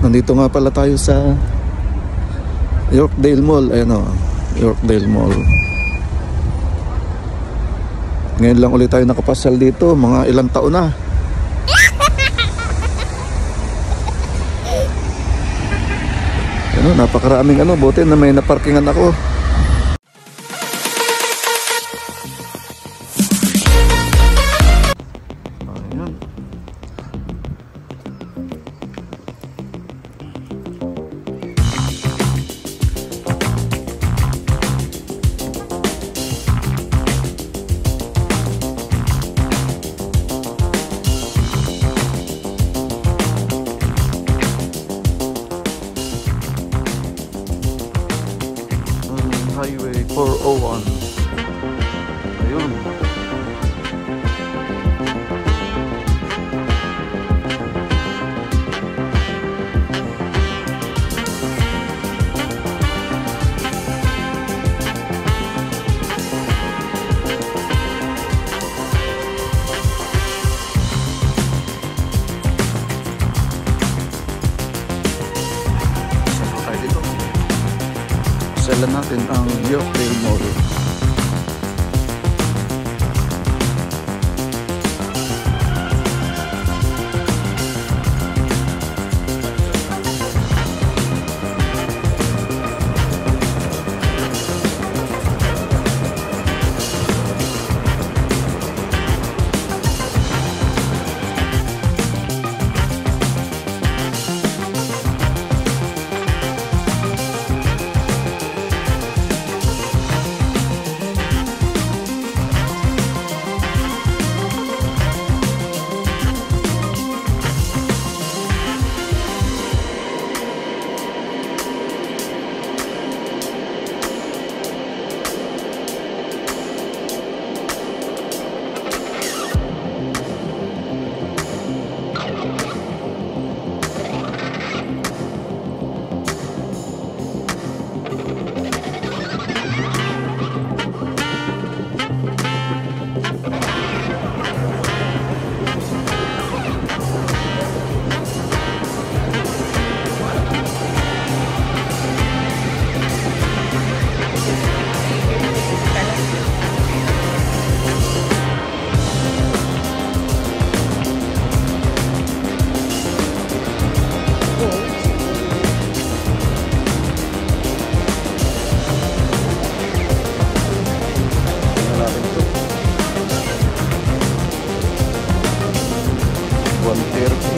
Nandito nga pala tayo sa Yorkdale Mall. Ayan o, Yorkdale Mall. Ngayon lang ulit tayo nakapasal dito. Mga ilang taon na. Ano, napakaraming ano, buti na may naparkingan ako. 401. Ayun. Sala natin ang Yorkdale Mall. manter